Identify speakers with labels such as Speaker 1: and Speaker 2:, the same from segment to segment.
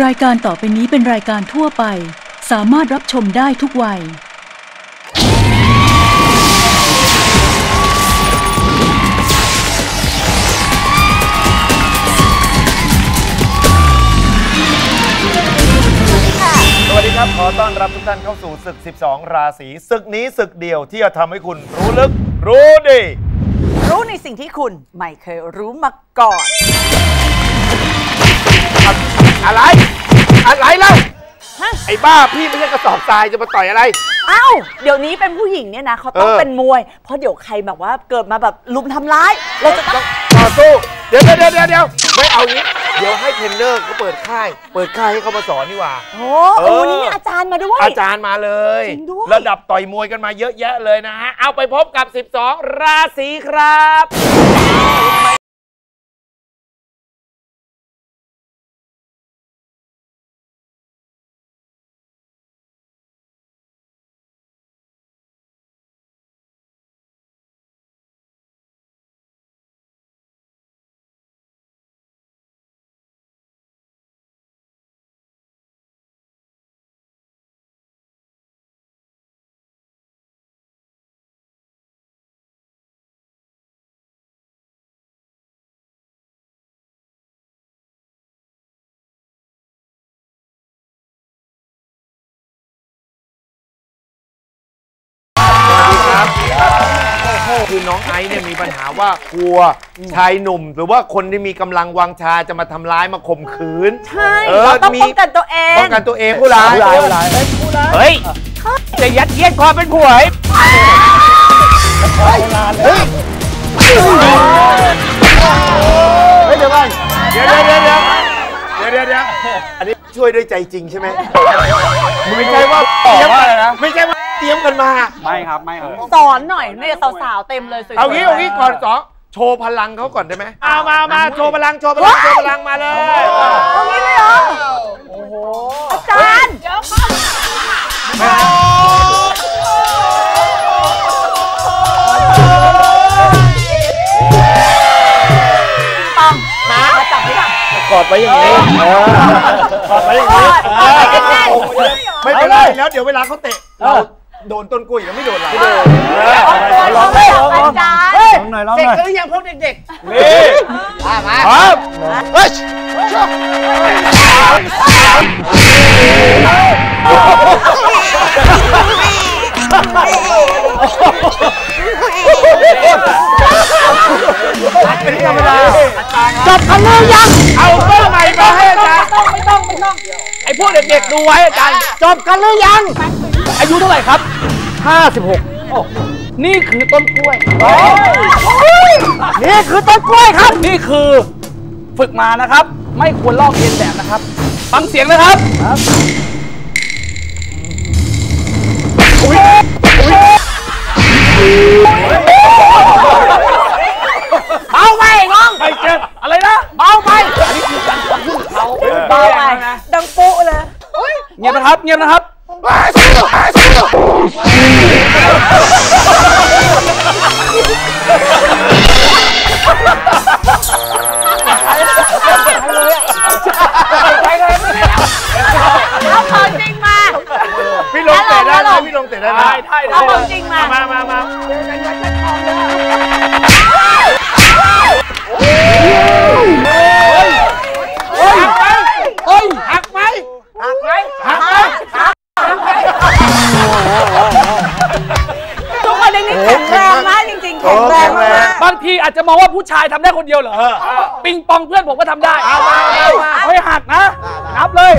Speaker 1: รายการต่อไปนี้เป็นรายการทั่วไป สามารถรับชมได้ทุกวัย
Speaker 2: สวัสดีครับ ขอต้อนรับทุกท่านเข้าสู่ศึก 12 ราศีศึกนี้ศึกเดียวที่จะทำให้คุณรู้ลึก รู้ดี
Speaker 3: รู้ในสิ่งที่คุณไม่เคยรู้มาก่อน
Speaker 2: อะไร อะไรล่ะไอ้บ้าพี่ไม่ใช่กระสอบทรายจะมาต่อยอะไร
Speaker 3: เอ้าเดี๋ยวนี้เป็นผู้หญิงเนี่ยนะเขาต้อง
Speaker 2: เออ
Speaker 3: เป็นมวย เพราะเดี๋ยวใครแบบว่าเกิดมาแบบรุมทำร้าย เราจะต้อง
Speaker 2: ต่อสู้เดี๋ยวเดี๋ยวเดี๋ยวเดี๋ยวไม่เอางี้ เดี๋ยวให้เทรนเนอร์เขาเปิดค่าย เปิดค่ายให้เขามาสอนนี่หว่า
Speaker 3: โอ้
Speaker 2: เอ
Speaker 3: โห
Speaker 2: อ
Speaker 3: นี่มีอาจารย์มาด้วย
Speaker 2: อาจารย์มาเลย
Speaker 3: จริงด้วย
Speaker 2: ระดับต่อยมวยกันมาเยอะแยะเลยนะฮะ เอาไปพบกับ 12 ราศีครับ น้องไอซ์เนี่ยมีปัญหาว่ากลัวชายหนุ่ม หรือว่าคนที่มีกำลังวังชาจะมาทำร้ายมาข่มขืน
Speaker 3: ใช่
Speaker 2: เออ
Speaker 3: เราต้อง
Speaker 2: มี
Speaker 3: ป้องกันตัวเอง
Speaker 2: ป้องกันตัวเองผู้ร้าย
Speaker 4: เฮ้ย จะยัดเยียดความเป็นผัวให้
Speaker 2: เฮ้ยเดี๋ยวก่อนเดี๋ยวเดี๋ยวเดี๋ยวเดี๋ยวเดี๋ยวเดี๋ยวอันนี้ช่วยด้วยใจจริงใช่ไหมไม่ใช่ว่าเตรียมไม่ใช่ว่า เตรียมกันมา
Speaker 4: ไม่ครับไม่ครับ
Speaker 3: สอนหน่อยเนี่ยสาวๆเต็มเลยสวยๆ
Speaker 2: เอางี้เอางี้ก่อนสองโชว์พลังเขาก่อนได้ไหมเอามามาโชว์พลังโชว์พลังโชว์พลังมาเลย
Speaker 3: เอางี้เลยเหรออาจารย์ต้องมาจับให้หน่อย
Speaker 2: กอดไว้อย่างนี้กอดไว้อย่างนี้
Speaker 3: กอดไว้แน่น
Speaker 2: ไม่เป็นไรแล้วเดี๋ยวเวลาเขาเตะเรา โดนต้นกล้วยแล้วไม่โดนเรา
Speaker 3: ลองเลยอาจารย์
Speaker 4: ลองหน่อยลองหน่อย
Speaker 2: นี่มามาครับเฮ้ยเป็นธรรมดาจับกันเลยยัง เอาต้นใหม่มาให้อาจารย์
Speaker 3: ไม่ต้องไม่ต้อง
Speaker 4: ไอ้พวกเด็กๆดูไว้อาจารย์
Speaker 2: จบกันหรือยัง
Speaker 4: อายุเท่าไหร่ครับ 56โอ้นี่คือต้นกล้วย
Speaker 2: นี่คือต้นกล้วยครับ
Speaker 4: นี่คือฝึกมานะครับ ไม่ควรลอกเลียนแบบนะครับ ฟังเสียงนะครับ
Speaker 3: เบาไปน้อง
Speaker 4: ไม่เจออะไรนะ
Speaker 3: เบาไปเบาไปดังปุ๊เลย
Speaker 4: เงียบนะครับเงียบนะครับ
Speaker 3: เอาของจริงมา
Speaker 2: พี่ลงเตะได้ไหมพี่ลงเตะได้ไหม
Speaker 4: ได้ได้ได้
Speaker 3: เอาของจริงมา
Speaker 2: มามามา
Speaker 3: ที
Speaker 4: อาจจะมองว่าผู้ชายทำได้คนเดียวเหรอปิงปองเพื่อนผมก็ทำได้เอามาเอาให้หักนะ นับเลย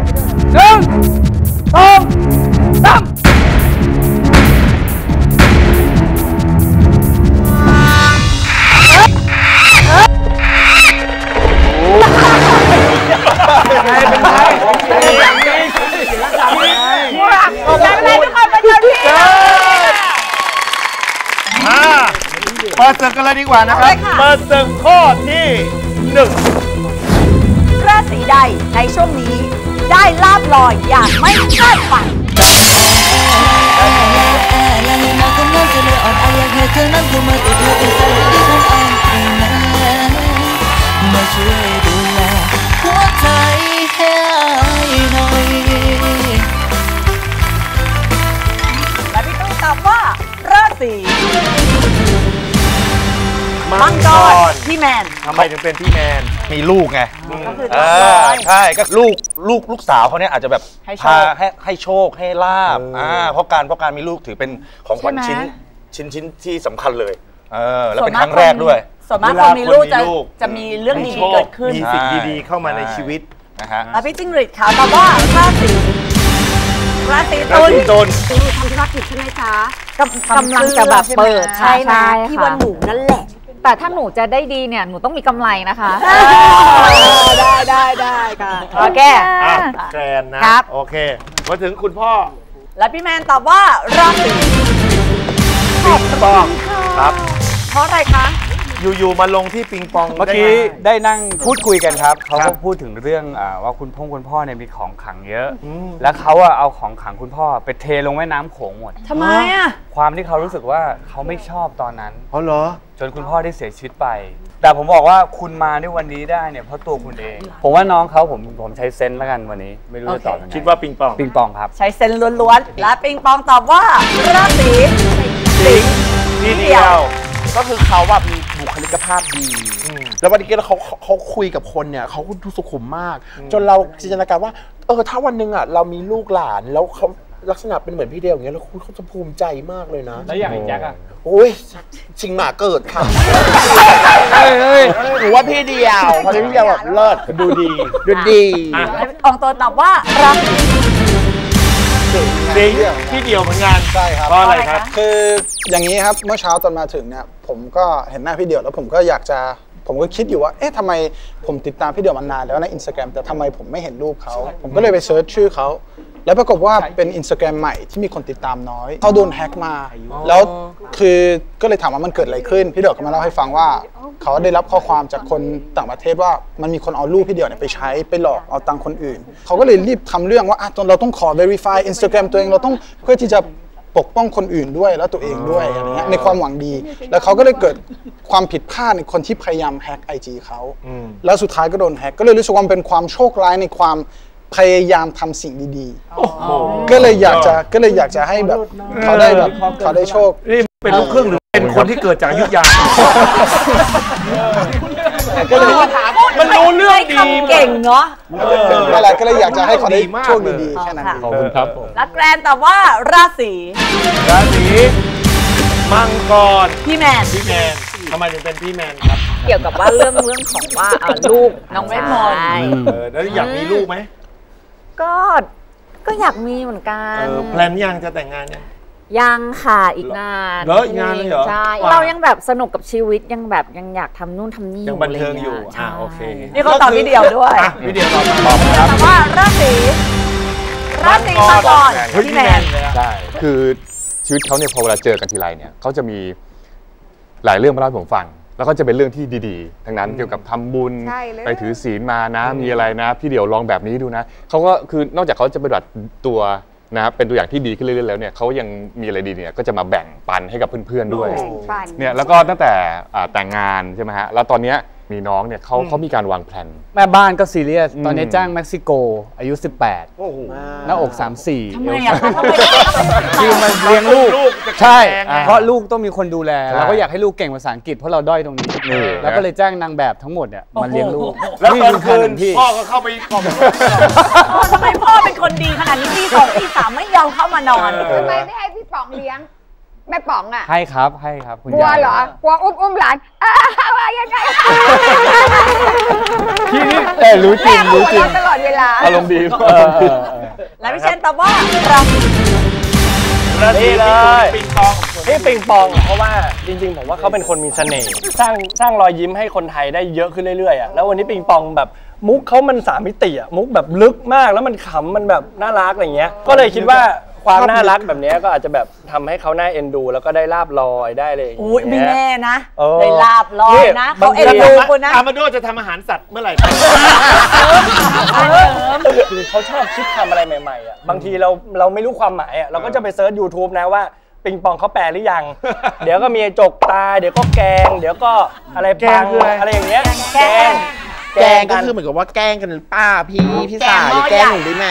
Speaker 3: เปิ
Speaker 2: ดศึกกันเลยดีกว่านะครับ เปิดศึกข้อที่หนึ่ง
Speaker 3: ราศีใดในช่วงนี้ได้ลาบลอยอย่างไม่คาดฝัน
Speaker 5: และในมากำลั
Speaker 3: อ
Speaker 2: ก่
Speaker 3: ด
Speaker 2: อน
Speaker 3: พี่แมน
Speaker 2: ทำไมถึงเป็นพี่แมน
Speaker 6: มีลูกไง
Speaker 3: ก็คือ
Speaker 6: เอ
Speaker 3: เรียบ
Speaker 6: อ
Speaker 3: ร้อย
Speaker 6: ใช่ก็ลูกลูกลูกสาวเขาเนี่ยอาจจะแบบ
Speaker 3: ให้โชค
Speaker 6: พาให้ให้โชคให้ลาบอ่าเพราะการเพราะการมีลูกถือเป็นของขวัญ
Speaker 3: ใช่
Speaker 6: ชิ้น
Speaker 3: ไหม
Speaker 6: ชิ้นชิ้นที่สำคัญเลยเออแล้วเป็นครั้งแรกด้วย
Speaker 3: ส่วนมาก
Speaker 2: เว
Speaker 3: ค
Speaker 2: ลาน
Speaker 3: มีลูก
Speaker 2: คนมี
Speaker 3: จะ
Speaker 2: ลูก
Speaker 3: จะมีเรื่อง
Speaker 2: มี
Speaker 3: ดี
Speaker 2: โช
Speaker 3: ๆ
Speaker 2: ค
Speaker 3: เกิดขึ้น
Speaker 2: มีสิ่งดีๆเข้ามาในชีวิต
Speaker 6: นะฮะ
Speaker 3: แล้วพี่จิ้งหรีดขาวตอบว่าราศีราศี
Speaker 2: รา
Speaker 3: ตุล
Speaker 2: ศีตุล
Speaker 7: หนูทำธุรกิจใช่ไหมจ๊ะ
Speaker 3: กำกำลังจะแบบเปิด
Speaker 7: ใช่ไหม
Speaker 3: ค่ะ
Speaker 7: ที่ว่าหนูนั่นแหละ
Speaker 8: แต่ถ้าหนูจะได้ดีเนี่ย หนูต้องมีกำไรนะคะ
Speaker 3: ได้ได้ได้ค่ะโอเค
Speaker 2: อะแกรนนะ ครับ โอเค มาถึงคุณพ่อ
Speaker 3: แล้วพี่แมนตอบว่าราศี
Speaker 2: ปิงปองครับ
Speaker 3: เพราะอะไรคะ
Speaker 2: อยู่ๆมาลงที่ปิงปอง
Speaker 9: เมื่อ
Speaker 2: ได้
Speaker 9: กี้
Speaker 2: ไง
Speaker 9: ได้นั่งพูดคุยกันครับเขา
Speaker 2: ครั
Speaker 9: ก็
Speaker 2: บ
Speaker 9: พูดถึงเรื่องอาว่าคุณพ่อคุณพ่อเนี่ยมีของขลังเยอะ
Speaker 2: อืม
Speaker 9: แล้วเขาอะเอาของขลังคุณพ่อไปเทลงแม่น้ำโขงหมด
Speaker 3: ทำไมอะ
Speaker 9: ความที่เขารู้สึกว่าเขาไม่ชอบตอนนั้น
Speaker 2: อ๋อเหรอ
Speaker 9: จนคุณพ่อได้เสียชีวิตไป แต่ผมบอกว่าคุณมาในวันนี้ได้เนี่ยเพราะตัวคุณเอง ผมว่าน้องเขาผมผมใช้เซนส์แล้วกันวันนี้ ไม่รู้จะตอบยังไง
Speaker 2: คิดว่าปิงปอง
Speaker 9: ปิงปองครับ
Speaker 3: ใช้เซนส์ล้วนๆและปิงปองตอบว่าราศี
Speaker 2: สิงห์ที่เดียว
Speaker 10: ก็คือเขาแบบมี บุคลิกภาพดี แล้ววันนี้เขาเขาเขาคุยกับคนเนี่ยเขาดูสุขุมมาก จนเราจินตนาการว่า เออถ้าวันหนึ่งอะเรามีลูกหลานแล้วเขาลักษณะเป็นเหมือนพี่เดียวอย่างเงี้ยแล้วคุณเขาจะภูมิใจมากเลยนะ
Speaker 9: แล้วอย่างไอ้แจ็คอะ
Speaker 10: โอ้ยชิงหมาเกิดค่ะ
Speaker 9: เฮ้ยเฮ้ย
Speaker 10: หนูว่าพี่เดียวเพราะพี่เดียวแบบเลิศ
Speaker 2: ดูดี
Speaker 10: ดูดี
Speaker 3: อองตัวตอบว่าราศี
Speaker 2: สิงห์ที่เดียวเหมือนกัน
Speaker 11: ใช่ครับ
Speaker 2: เพราะอะไรครับ
Speaker 11: คืออย่างนี้ครับเมื่อเช้าตอนมาถึงเนี่ยผมก็เห็นหน้าพี่เดี่ยวแล้วผมก็อยากจะ ผมก็คิดอยู่ว่า เอ๊ะทำไมผมติดตามพี่เดี่ยวมานานแล้วในอินสตาแกรมแต่ทำไมผมไม่เห็นรูปเขา ผมก็เลยไป search ชื่อเขา แล้วปรากฏว่าเป็นอินสตาแกรมใหม่ที่มีคนติดตามน้อย เขาโดน hack มา แล้วคือก็เลยถามว่ามันเกิดอะไรขึ้น พี่เดี่ยวก็มาเล่าให้ฟังว่า เขาได้รับข้อความจากคนต่างประเทศว่ามันมีคนเอารูปพี่เดี่ยวเนี่ยไปใช้ไปหลอกเอาตังค์คนอื่น เขาก็เลยรีบทำเรื่องว่าอะเราต้องขอ verify Instagram ตัวเองเราต้องเพื่อที่จะ ปกป้องคนอื่นด้วยแล้วตัวเองด้วยอะไรเงี้ยในความหวังดี แล้วเขาก็เลยเกิดความผิดพลาดในคนที่พยายามแฮ็กไอจีเขาแล้วสุดท้ายก็โดนแฮ็กก็เลยรู้สึกว่ามันเป็นความโชคร้ายในความพยายามทำสิ่งดีๆก็เลยอยากจะก็เลยอยากจะให้แบบเขาได้แบบเขาได้โชค
Speaker 2: นี่เป็นลูกครึ่งหรือเป็นคนที่เกิดจากอยุทธยา
Speaker 11: ก็เลย
Speaker 2: มันรู้เรื่องดี
Speaker 3: คำเก่งเนาะ
Speaker 11: นั่นแหละก็เลยอยากจะให้เขาได้
Speaker 2: ดีมาก
Speaker 11: โชค
Speaker 2: เลย
Speaker 11: ดีๆแค่นั้นเอง
Speaker 9: ขอบคุณครับ
Speaker 3: และแกรนตอบว่าราศี
Speaker 2: ราศีมังกร
Speaker 3: พี่แมน
Speaker 2: พี่แมนทำไมถึงเป็นพี่แมนครับ
Speaker 8: เกี่ยวกับว่าเรื่องเรื่องของว่าอ่าลูก
Speaker 3: น้องเวทมนต์
Speaker 8: ใช่
Speaker 2: เออแล้วอยากมีลูกไหม
Speaker 8: ก็ก็อยากมีเหมือนกั
Speaker 2: เอนอแพลนยังจะแต่งงานยัง
Speaker 8: ยังค่ะอีกนาน
Speaker 2: เหรออีกนานเลยเหรอ
Speaker 8: ใช่
Speaker 2: ว้าว
Speaker 8: เรายังแบบสนุกกับชีวิตยังแบบยังอยากทำนู่นทำนี่
Speaker 2: ยังบันเทิงะ
Speaker 8: ไร
Speaker 2: อยู่
Speaker 8: งี้
Speaker 2: อ่าโอเค
Speaker 3: นี่เขาตอบพี่เดียวด้วย
Speaker 2: อะพี่เดียวตอบมาตอบมาครับ
Speaker 3: แต่ว่าราศีราศีมังกร
Speaker 2: เฮ้ย
Speaker 3: พี่
Speaker 2: พี่
Speaker 3: แม
Speaker 2: แม
Speaker 3: น
Speaker 2: นเลยอะ
Speaker 6: ใช่คือชีวิตเขาเนี่ยพอเวลาเจอกันทีไรเนี่ยเขาจะมีหลายเรื่องมาเล่าให้ผมฟัง แล้วก็จะเป็นเรื่องที่ดีๆ ทั้งนั้นเกี่ยวกับทำบุญ
Speaker 7: ใช่เลย
Speaker 6: ไปถือศีลมานะมีอะไรนะ พี่เดี่ยวลองแบบนี้ดูนะเขาก็คือนอกจากเขาจะปฏิบัติตัว นะครับเป็นตัวอย่างที่ดีขึ้นเรื่อยๆแล้วเนี่ยเขายังมีอะไรดีเนี่ยก็จะมาแบ่งปันให้กับเพื่อนๆด้วย
Speaker 7: แบ่งปัน
Speaker 6: เนี่ยแล้วก็ตั้งแต่อ่าแต่งงานใช่ไหมฮะแล้วตอนเนี้ย มีน้องเนี่ยเขาเขามีการวางแผน
Speaker 9: แม่บ้านก็ซีเรียส ตอนนี้
Speaker 6: อืม
Speaker 9: จ้างเม็กซิโก อายุ 18
Speaker 2: โอ้โห
Speaker 9: หน้าอก 34
Speaker 3: ทำไมอะคะทำไม
Speaker 9: คือมันเลี้ยงลูก
Speaker 2: ลูกจะ
Speaker 9: ใช่
Speaker 2: แข็งแรงไง
Speaker 9: เพราะลูกต้องมีคนดูแล
Speaker 6: ใช่
Speaker 9: เราก็อยากให้ลูกเก่งภาษาอังกฤษเพราะเราด้อยตรงนี้
Speaker 6: นี่
Speaker 9: แล้วก็เลยจ้างนางแบบทั้งหมดเนี่ยมาเลี้ยงลูก
Speaker 2: แล้วตอน
Speaker 9: ดู
Speaker 2: คืน
Speaker 9: พี่
Speaker 2: พ่อก็เข้าไปกล่อม
Speaker 3: ทำไมพ่อเป็นคนดีขนาดนี้ที่สองที่สามไม่ยอมเข้ามานอน
Speaker 7: ทำไมไม่ให้พี่ป๋องเลี้ยง แม่ป๋องอะ
Speaker 9: ให้ครับให้ครับคุณ
Speaker 7: กลัวยา
Speaker 9: ย
Speaker 7: เหรอกลัวอุ้มอุ้มหลานอ้าวว่ายังไง
Speaker 9: พี่นี่แต่รู้จริ
Speaker 7: แม่
Speaker 9: ง
Speaker 7: หั
Speaker 9: รู้
Speaker 7: ว
Speaker 9: จริง
Speaker 7: เราะตลอดเวลา
Speaker 6: อารมณ์ดี
Speaker 9: เออเออเออ
Speaker 3: และพี่เชนตอบว่าราศี
Speaker 2: ราศี
Speaker 4: นี่เลย
Speaker 2: ปิงปอง
Speaker 4: พี่ปิงปองเพราะว่าจริงๆ ผมว่าเขาเป็นคนมีเสน่ห์สร้างสร้างรอยยิ้มให้คนไทยได้เยอะขึ้นเรื่อยๆอะแล้ววันนี้ปิงปองแบบมุกเขามันสามมิติอะมุกแบบลึกมากแล้วมันขำมันแบบน่ารักอะไรเงี้ย ก็เลยคิดว่า ความน่ารักแบบเนี้ยก็อาจจะแบบทำให้เขาน่าเอ็นดู แล้วก็ได้ลาบลอยได้เลยางเงี้
Speaker 3: อุ้ยไม่แน่นะ
Speaker 4: เออ
Speaker 3: ได้ลาบลอยนะ
Speaker 4: บา
Speaker 3: เขา
Speaker 4: งที
Speaker 3: เอ็นดูคุณนะ
Speaker 2: อามาโดจะทำอาหารสัตว์เมื่อไหร่
Speaker 4: คือเขาชอบคิดทำอะไรใหม่ๆอะบางทีเราเราไม่รู้ความหมายอะเราก็จะไปเซิร์ช YouTube นะว่าปิงปองเขาแปลหรือยัง เดี๋ยวก็มีจกตา เดี๋ยวก็แกง เดี๋ยวก็อะไร
Speaker 2: แก
Speaker 4: ปั
Speaker 2: ง
Speaker 4: ง
Speaker 2: คืออะไร
Speaker 4: อะไรอย่างเงี้ย
Speaker 3: แกง
Speaker 10: แกล้งก็คือเหมือนกับว่าแกล้งกันป้าพี่พี่สาวอย่าแกล้งหนูได้ไหม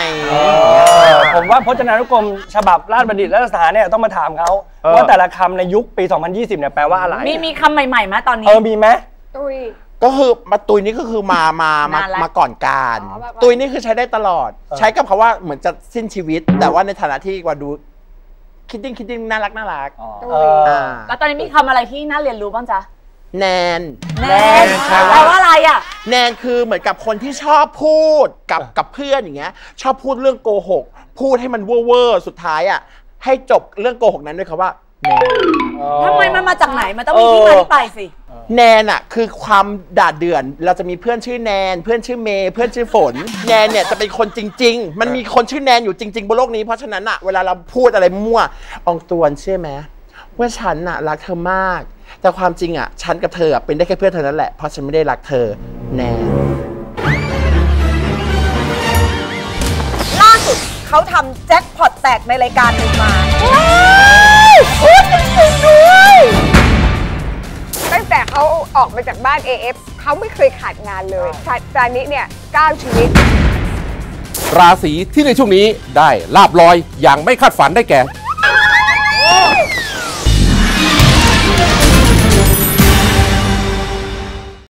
Speaker 4: ผมว่าพจนานุกรมฉบับราชบัณฑิตรัฐสถานเนี่ยต้องมาถามเขาว่าแต่ละคำในยุคปี 2020 เนี่ยแปลว่าอะไร
Speaker 3: มีมีคำใหม่ๆไหมตอนนี้
Speaker 4: เออมีไหม
Speaker 7: ตุย
Speaker 10: ก็คือมาตุยนี่ก็คือมามามา
Speaker 7: นานละ
Speaker 10: มาก่อนการ
Speaker 7: อ๋อมาก่อน
Speaker 10: ตุยนี่คือใช้ได้ตลอด ใช้กับคำว่าเหมือนจะสิ้นชีวิต แต่ว่าในฐานะที่ว่าดู kidding kidding น่ารักน่ารัก
Speaker 3: ตุ
Speaker 4: เอยอ
Speaker 10: อ่า
Speaker 3: แล้วตอนนี้มีคำอะไรที่น่าเรียนรู้บ้างจ๊ะ
Speaker 10: แนน
Speaker 3: แนนแปลว่าอะไรอะ
Speaker 10: แนนคือเหมือนกับคนที่ชอบพูดกับกับเพื่อนอย่างเงี้ย ชอบพูดเรื่องโกหก พูดให้มันเว่อร์ๆสุดท้ายอะ ให้จบเรื่องโกหกนั้นด้วยคำว่าแนน
Speaker 3: ทำไมมันมาจากไหน มันต้องมีที่มาที่ไปสิ
Speaker 10: แนนอะคือความด่าเดือนเราจะมีเพื่อนชื่อแนน เพื่อนชื่อเมย์เพื่อนชื่อฝน แนนเนี่ยจะเป็นคนจริง ๆ มันมีคนชื่อแนนอยู่จริง ๆบนโลกนี้เพราะฉะนั้นอะเวลาเราพูดอะไรมั่วอองตวนเชื่อไหมว่าฉันอะรักเธอมาก แต่ความจริงอะ ฉันกับเธออะเป็นได้แค่เพื่อนเท่านั้นแหละ เพราะฉันไม่ได้รักเธอแนน
Speaker 3: ล่าสุดเขาทำแจ็คพอตแตกในรายการหนึ่งมาพูดจริงๆด้วย
Speaker 7: ตั้งแต่เขาออกมาจากบ้าน AF เขาไม่เคยขาดงานเลยซานิเนี่ย9ชีวิต
Speaker 12: ราศีที่ในช่วงนี้ได้ลาบลอยอย่างไม่คาดฝันได้แก่